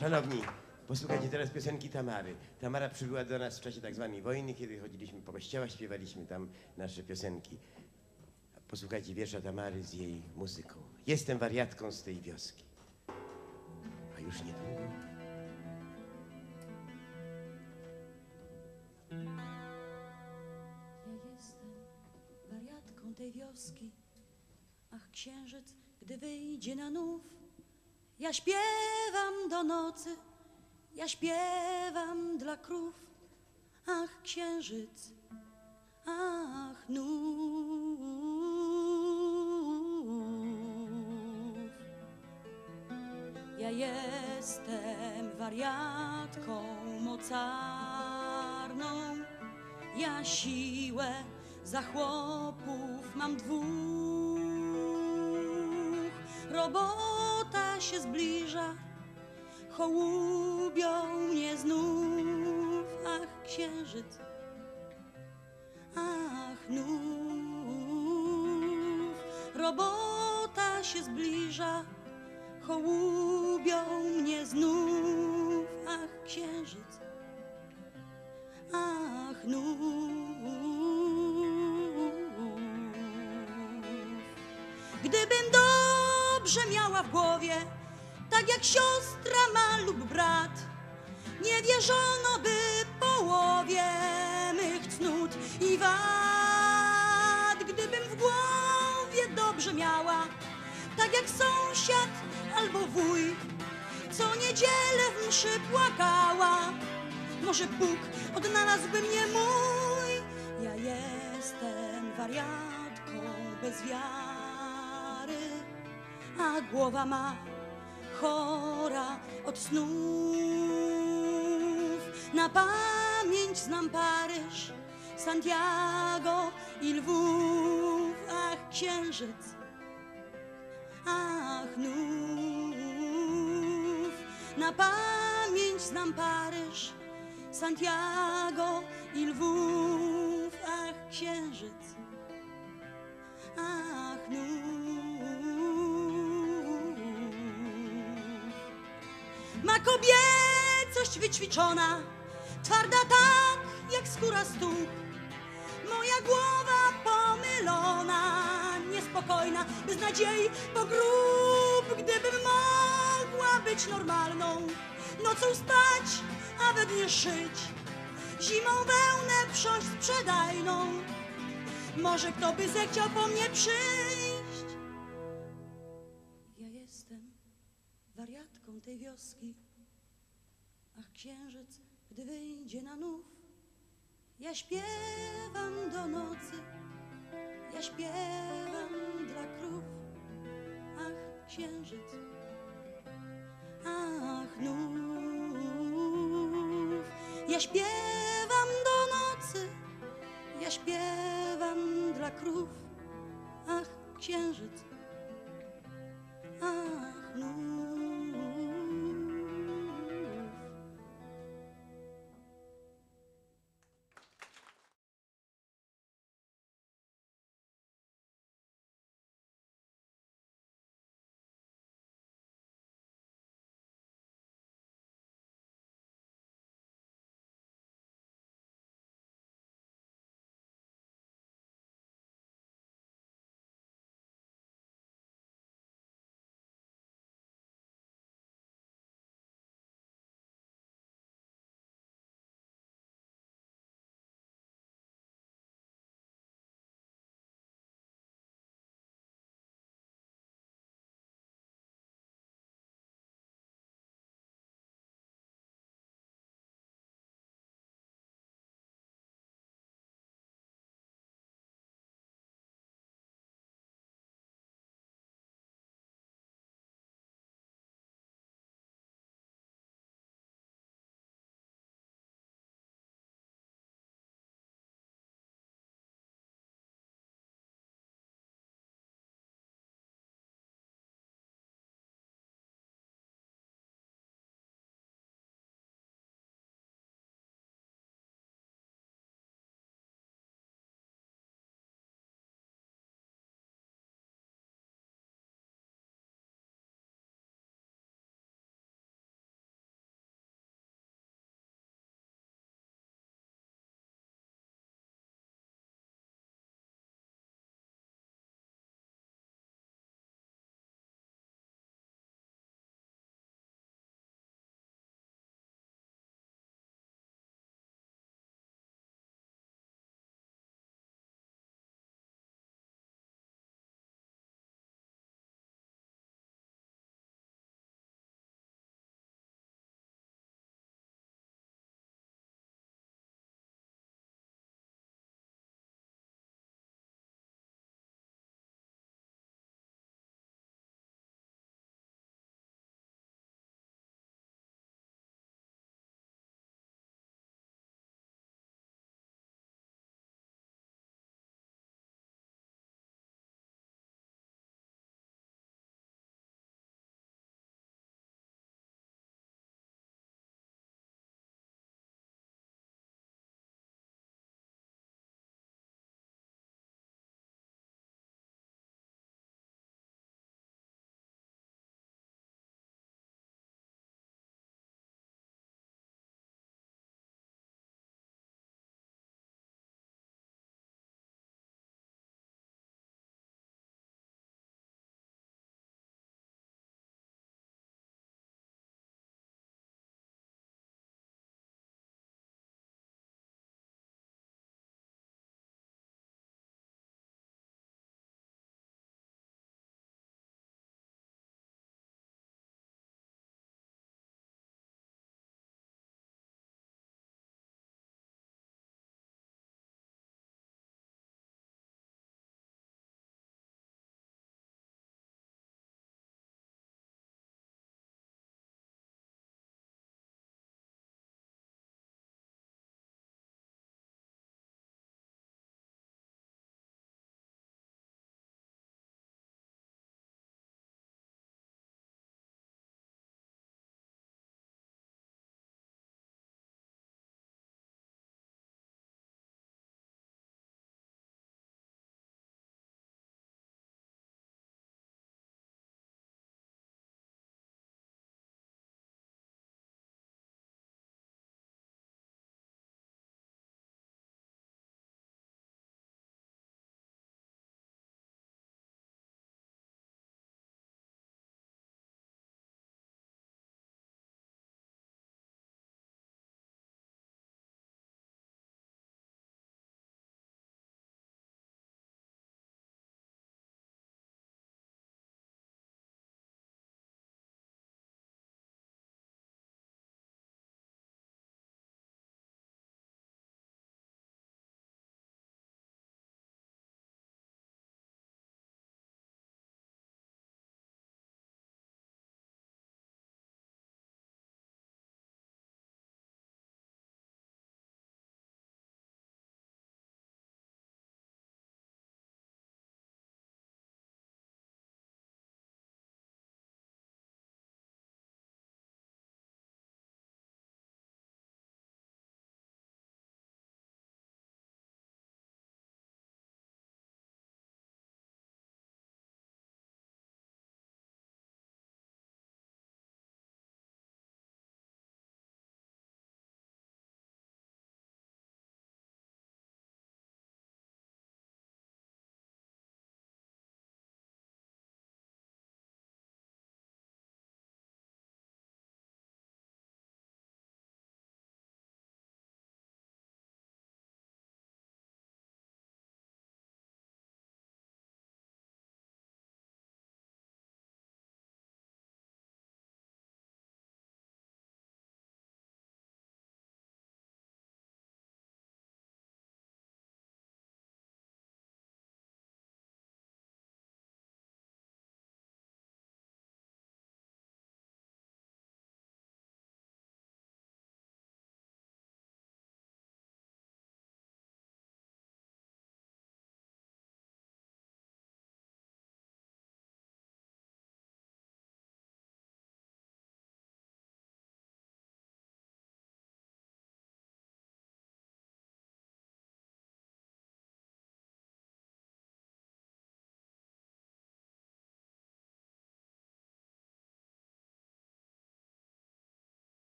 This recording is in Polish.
Szanowni, posłuchajcie teraz piosenki Tamary. Tamara przybyła do nas w czasie tak zwanej wojny, kiedy chodziliśmy po kościołach, śpiewaliśmy tam nasze piosenki. Posłuchajcie wiersza Tamary z jej muzyką. Jestem wariatką z tej wioski. A już niedługo. Ja jestem wariatką tej wioski. Ach, księżyc, gdy wyjdzie na nów, ja śpiewam do nocy, ja śpiewam dla krów. Ach, księżyc, ach, nów. Ja jestem wariatką mocarną. Ja siłę za chłopów mam dwóch. Się zbliża, hołubią mnie znów. Ach, księżyc, ach, nów. Robota się zbliża, hołubią mnie znów. Ach, księżyc, ach, nów. Gdybym dobrze miała w głowie, tak jak siostra ma lub brat, nie wierzono by połowie mych cnót i wad. Gdybym w głowie dobrze miała, tak jak sąsiad albo wuj, co niedzielę w mszy płakała. Może Bóg odnalazłby mnie mój. Ja jestem wariatką bez wiary, a głowa ma chora od snów. Na pamięć znam Paryż, Santiago i Lwów. Ach, księżyc, ach, nów. Na pamięć znam Paryż, Santiago i Lwów. Ach, księżyc, Ma kobiecość wyćwiczona, twarda tak jak skóra stóp. Moja głowa pomylona, niespokojna, bez nadziei po grób. Gdybym mogła być normalną, nocą spać, a we dnie szyć, zimą wełnę prząść sprzedajną. Może kto by zechciał po mnie przyjść? Wariatką tej wioski, ach księżyc, gdy wyjdzie na nów, ja śpiewam do nocy, ja śpiewam dla krów. Ach, księżyc, ach, nów. Ja śpiewam do nocy, ja śpiewam dla krów. Ach, księżyc,